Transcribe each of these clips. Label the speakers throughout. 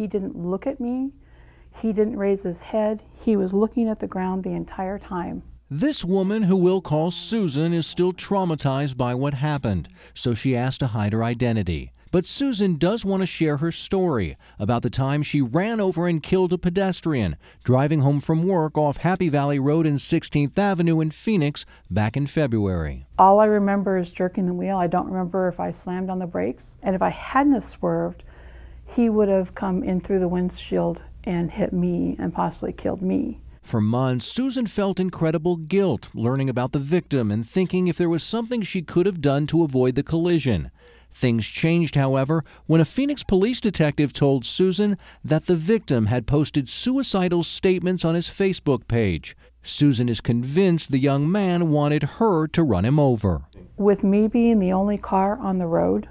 Speaker 1: He didn't look at me. He didn't raise his head. He was looking at the ground the entire time.
Speaker 2: This woman, who we'll call Susan, is still traumatized by what happened, so she asked to hide her identity. But Susan does want to share her story about the time she ran over and killed a pedestrian driving home from work off Happy Valley Road and 16th Avenue in Phoenix back in February.
Speaker 1: All I remember is jerking the wheel. I don't remember if I slammed on the brakes. And if I hadn't have swerved, he would have come in through the windshield and hit me and possibly killed me.
Speaker 2: For months, Susan felt incredible guilt learning about the victim and thinking if there was something she could have done to avoid the collision. Things changed, however, when a Phoenix police detective told Susan that the victim had posted suicidal statements on his Facebook page. Susan is convinced the young man wanted her to run him over.
Speaker 1: With me being the only car on the road,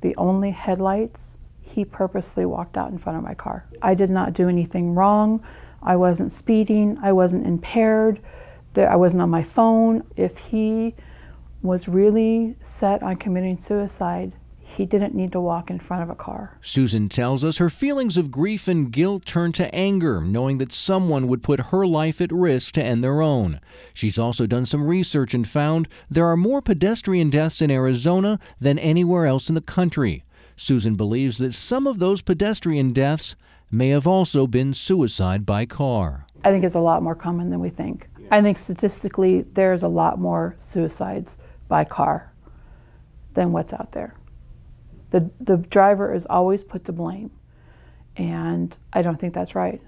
Speaker 1: the only headlights, he purposely walked out in front of my car. I did not do anything wrong. I wasn't speeding. I wasn't impaired. I wasn't on my phone. If he was really set on committing suicide, he didn't need to walk in front of a car.
Speaker 2: Susan tells us her feelings of grief and guilt turned to anger, knowing that someone would put her life at risk to end their own. She's also done some research and found there are more pedestrian deaths in Arizona than anywhere else in the country. Susan believes that some of those pedestrian deaths may have also been suicide by car.
Speaker 1: I think it's a lot more common than we think. Yeah. I think statistically there's a lot more suicides by car than what's out there. The, the driver is always put to blame, and I don't think that's right.